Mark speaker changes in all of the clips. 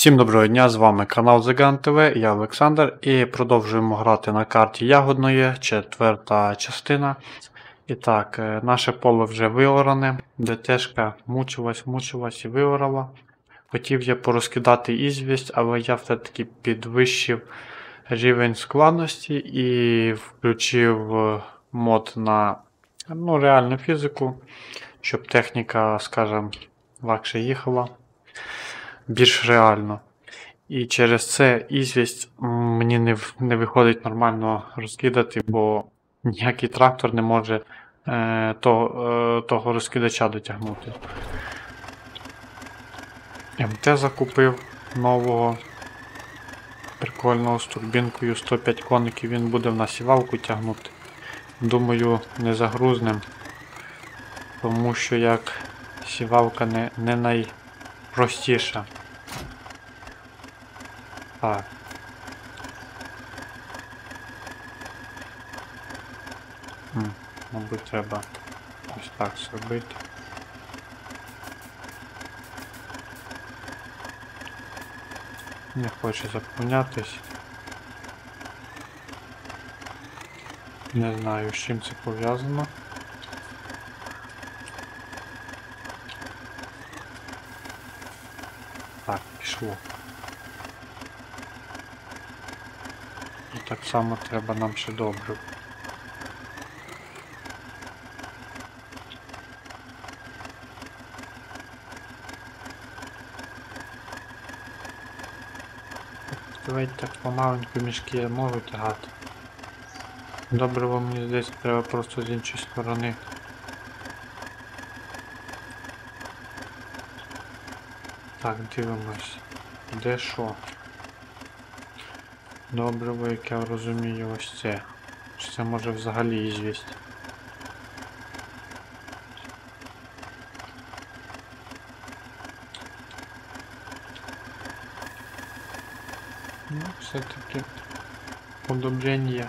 Speaker 1: Всім доброго дня, з вами канал Зиган ТВ, я Олександр і продовжуємо грати на карті Ягодної, четверта частина. І так, е, наше поле вже виоране, ДТшка мучилась, мучилась і виорала. Хотів я порозкидати ізвість, але я все-таки підвищив рівень складності і включив е, мод на ну, реальну фізику, щоб техніка, скажімо, легше їхала більш реально. І через це ізвість мені не, не виходить нормально розкидати, бо ніякий трактор не може е, то, е, того розкидача дотягнути. МТ закупив нового прикольного з турбінкою 105 коників, він буде в насівалку тягнути. Думаю, не загрузнем, тому що як сівалка не, не найпростіша. Так. Мабуть, треба ось так зробити. Не хоче заповнятись. Не знаю, з чим це пов'язано. Так, пішло. Так само треба нам ще добре. Давайте так помаленьку мішки я можу тягати. Добриво мені здається треба просто з іншої сторони. Так, дивимось. Де що? Добриво, як я розумію, ось це. Чи це може взагалі ізвість? Ну, все-таки удобрення.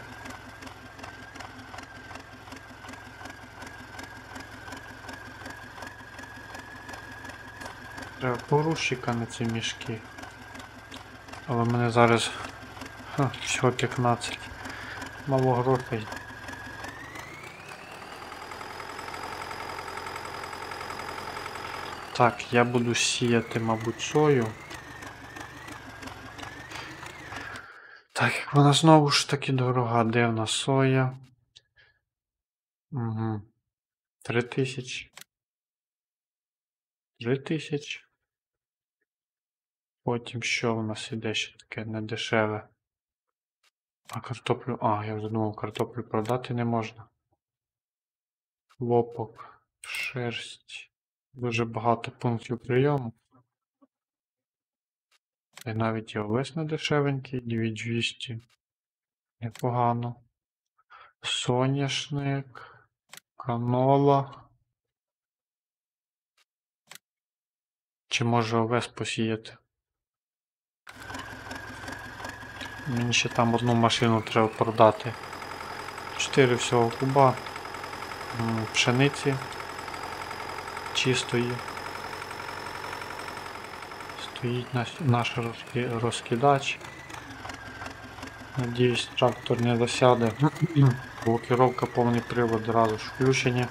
Speaker 1: Треба порушика на ці мішки. Але мене зараз ха, всього 15. Мало грошей. Так, я буду сіяти, мабуть, сою. Так, вона знову ж таки дорога. Де в нас соя? Угу. Три тисячі. Три тисячі. Потім що в нас іде ще таке недешеве? А картоплю. А, я вже думав, картоплю продати не можна. Хлопок, шерсть. Дуже багато пунктів прийому. І навіть і овес не дешевенький, 2200. Непогано. Соняшник, канола. Чи може овес посіяти? Мені ще там одну машину треба продати. Чотири всього куба. Пшениці. Чистої. Стоїть наш, розкидач. Надіюсь, трактор не засяде. Блокировка повний привод одразу ж включені.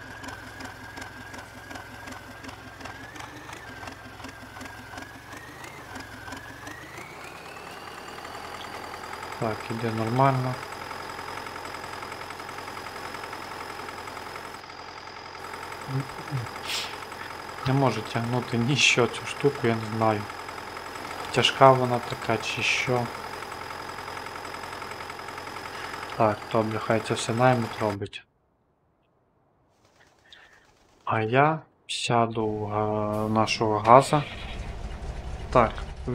Speaker 1: Так, іде нормально. Не може тягнути ніщо цю штуку, я не знаю. Тяжка вона така чи що. Так, добре, хай це все наймит робить. А я сяду в нашого газа. Так,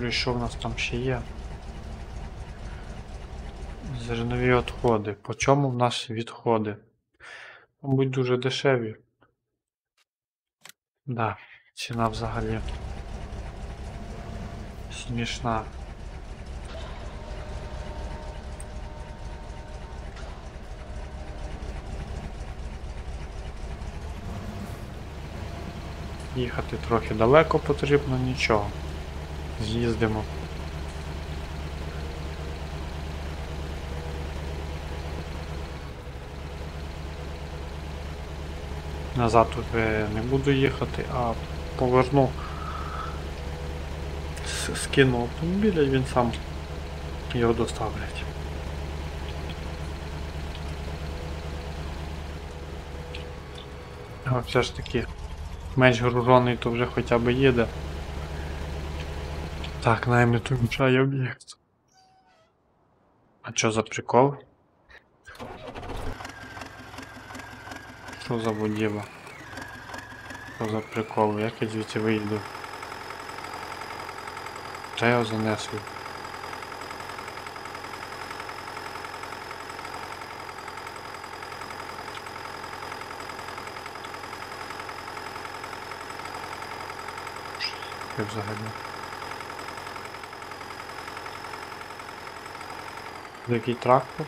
Speaker 1: що в нас там ще є. Зернові відходи. По чому в нас відходи? Мабуть, дуже дешеві. Да, ціна взагалі смішна. Їхати трохи далеко потрібно, нічого. З'їздимо. Назад уже не буду їхати, а поверну. Скину автомобіля і він сам його доставлять. А все ж таки менш гружений, то вже хоча б їде. Так, найме тут об'єкт. А що за прикол? Що за буділа? Що за прикол? Як я звідси вийду? Та я занесу. Що взагалі? Який трактор?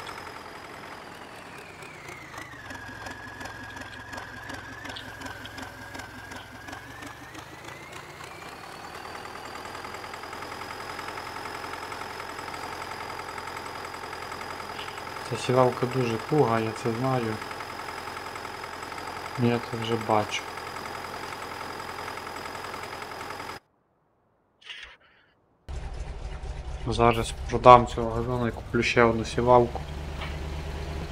Speaker 1: Ця сівалка дуже туга, я це знаю. Я це вже бачу. Зараз продам цього газону і куплю ще одну сівалку.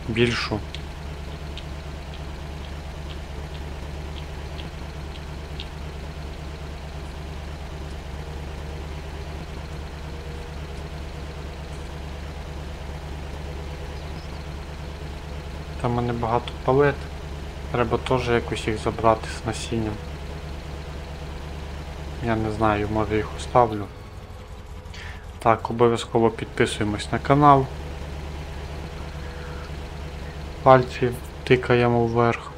Speaker 1: Більшу. Там мене багато палет. Треба теж якось їх забрати з насінням. Я не знаю, може їх оставлю. Так, обов'язково підписуємось на канал. Пальці тикаємо вверх.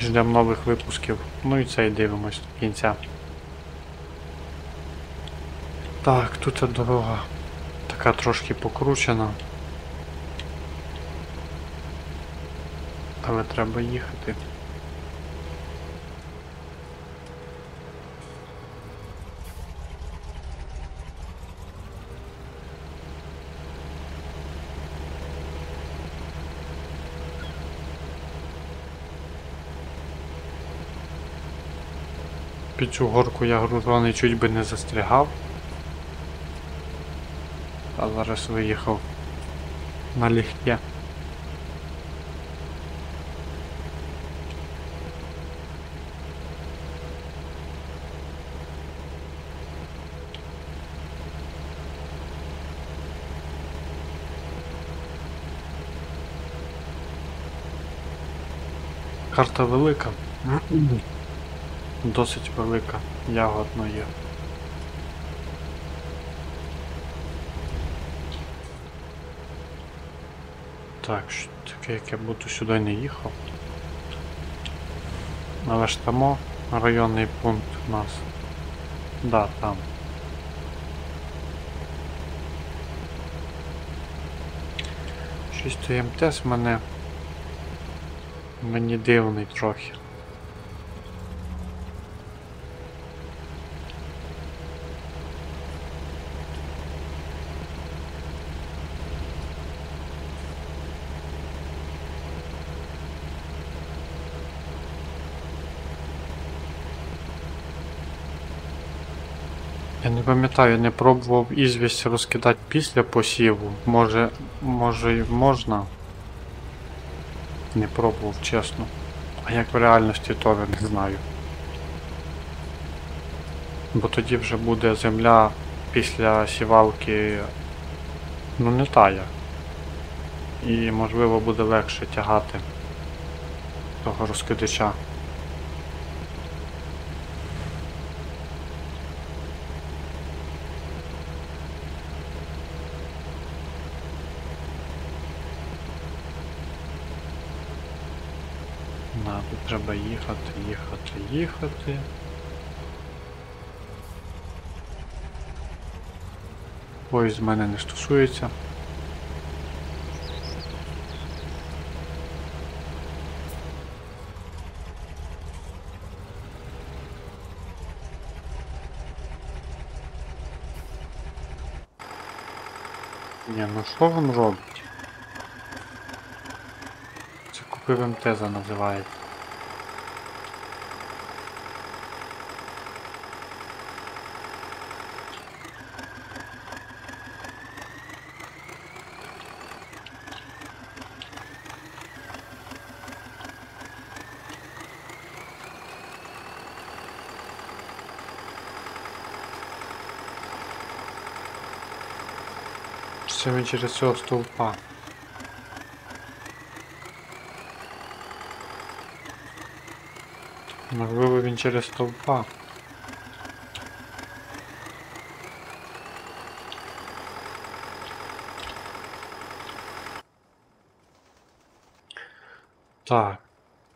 Speaker 1: Ждемо нових випусків. Ну і цей дивимось до кінця. Так, тут дорога така трошки покручена. Але треба їхати. Під цю горку я грузований чуть би не застрягав. А зараз виїхав налегке. Карта велика. Досить велика, ягодно є. Так, таке, як я буду сюди не їхав. Але ж там районний пункт у нас. Да, там. Щось то МТС мене. Мені дивний трохи. Не пам'ятаю, не пробував ізвість розкидати після посіву. Може, може й можна. Не пробував, чесно. А як в реальності то не знаю. Бо тоді вже буде земля після сівалки ну не тая. І можливо буде легше тягати того розкидача. На, тут треба їхати, їхати. Поїзд мене не стосується. Ні, ну що він робить? Це купив МТЗа називається. Це через цього стовпа. Можливо, він через стовпа. Так,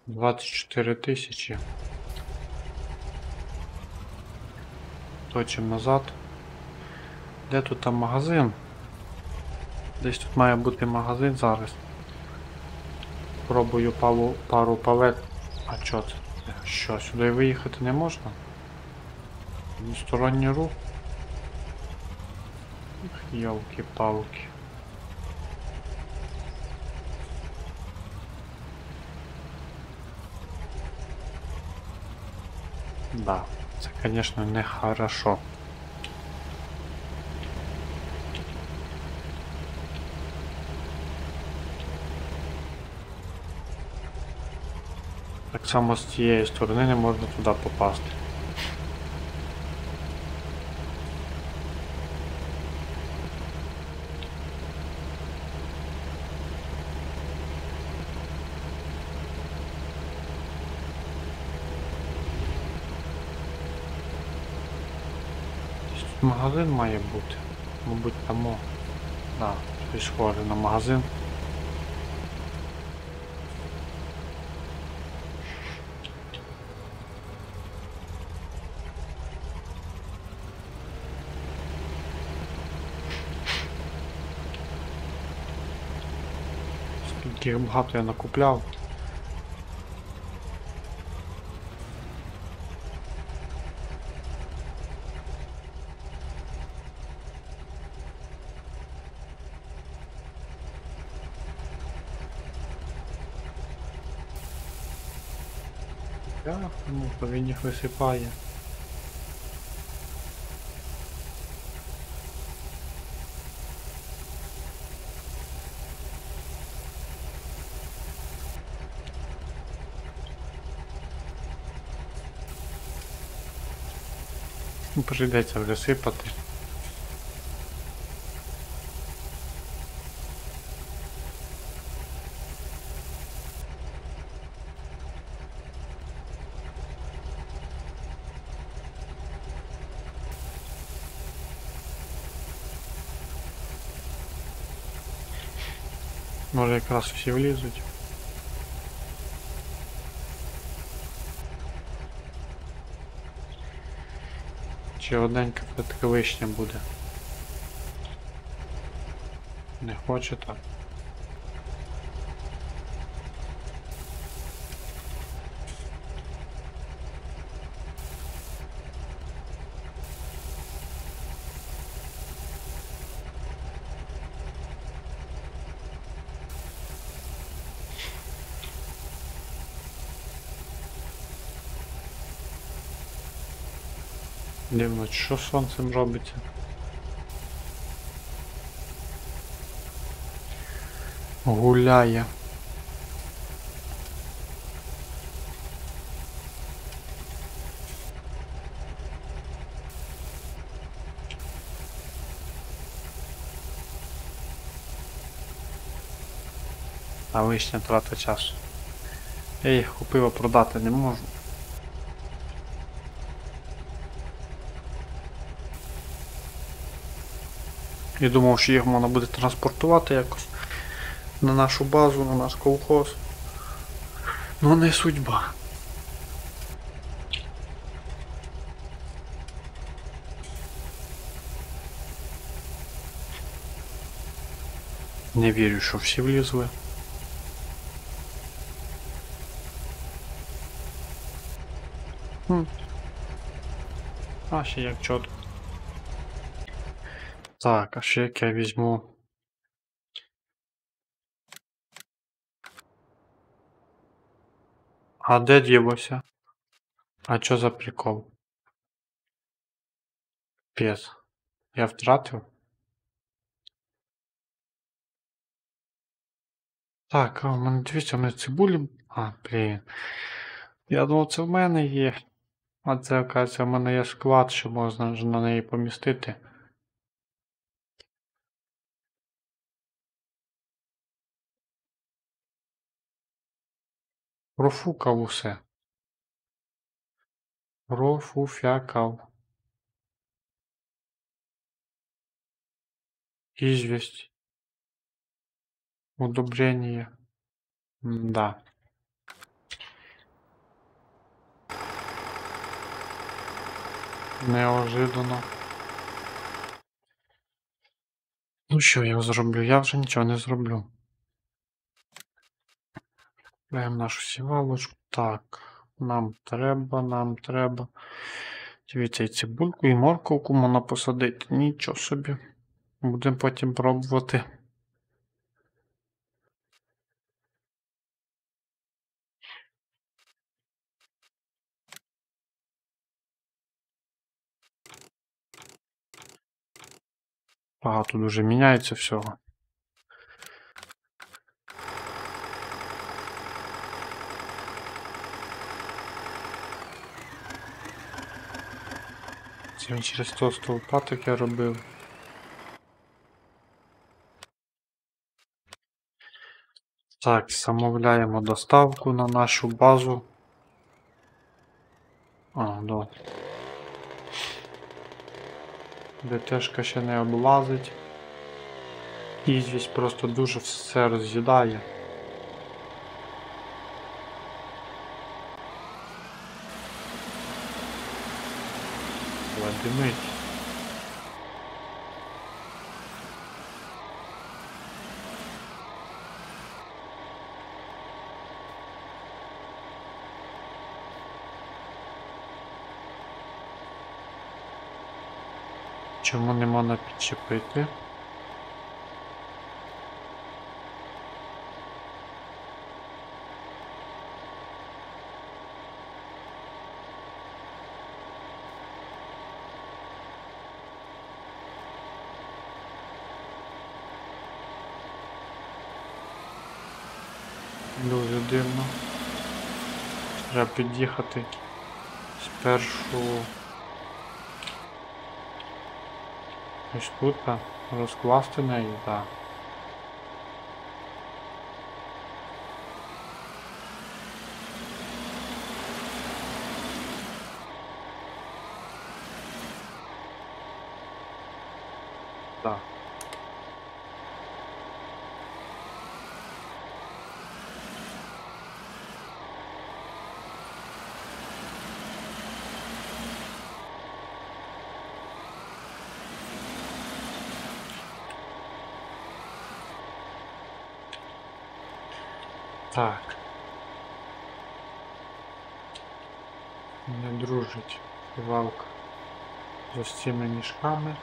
Speaker 1: 24 тисячі. Точимо назад. Де тут там магазин? Десь тут має бути магазин зараз. Пробую пару, пару палет. А чо це? Що, сюди виїхати не можна? Сторонній рух. Йолки-палки. Да, це, конечно, не хорошо. Так само з цієї сторони не можна туди попасти. Тут магазин має бути. Мабуть, там. о. Да, щось схоже на магазин. Їх багато я накупляв. Я, ну, він їх висипає. Прийдеться вже сипати. Може якраз всі влізуть. Чи одненька вишня буде? Не хоче так. Дивно, що сонцем робиться? Гуляє. А лишня трата часу. Я їх купив, продати не можу. Я думав, що їх можна буде транспортувати якось на нашу базу, на наш колхоз. Ну не судьба. Не вірю, що всі влізли. Хм. А ще як чітко. Так, а ще як я візьму. А де ділося? А чо за прикол? Пес. Я втратив? Так, а в мене дивіться, у мене цибулі. А, блін. Я думав, це в мене є. А це, оказується, в мене є склад, що можна на неї помістити. Профукав усе. Профуфякав. Известь. Удобрение. Да. Неожиданно. Ну що я зроблю? Я вже нічого не зроблю. Беремо нашу сівалочку. Так. Нам треба, нам треба. Дивіться, і цибульку, і морковку можна посадити. Нічого собі. Будемо потім пробувати. Багато дуже міняється всього. Це він через того стовпа я робив. Так, замовляємо доставку на нашу базу. А, да. ДТшка ще не облазить. Ізвість просто дуже все роз'їдає. Владимить. Чому не можна підчепити? Дуже дивно. Треба під'їхати спершу. Ось тут розкласти неї, так. Так. Не дружить валка з ось цими мішками.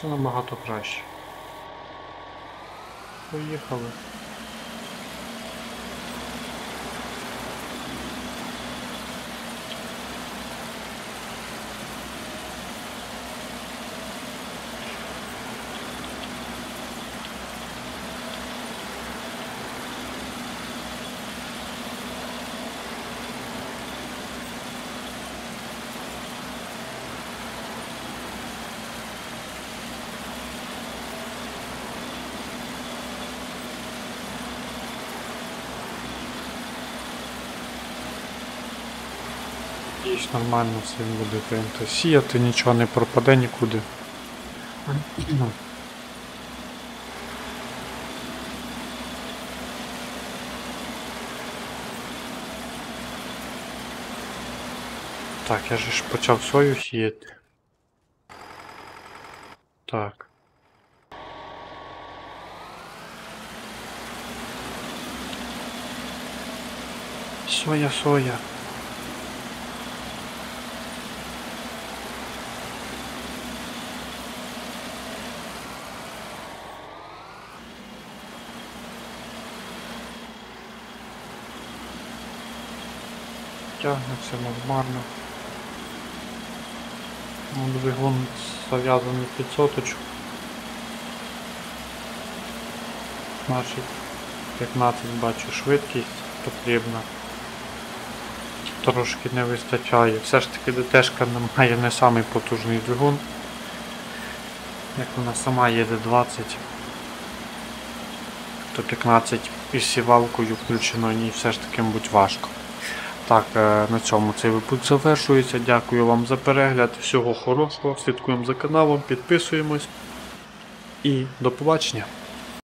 Speaker 1: Це набагато краще. Поїхали. Надіюсь, нормально все буде прийнято. Сіяти нічого не пропаде нікуди. Так, я же ж почав сою сіяти. Так. Соя, соя. Тягнеться нормально. Ну, Двигун зав'язаний під соточку. Значить 15 бачу швидкість потрібна. Трошки не вистачає. Все ж таки ДТшка має не самий потужний двигун. Як вона сама їде 20, то 15 із сівалкою включено і все ж таки мабуть важко. Так, е, на цьому цей випуск завершується. Дякую вам за перегляд. Всього хорошого. Слідкуємо за каналом, підписуємось і до побачення.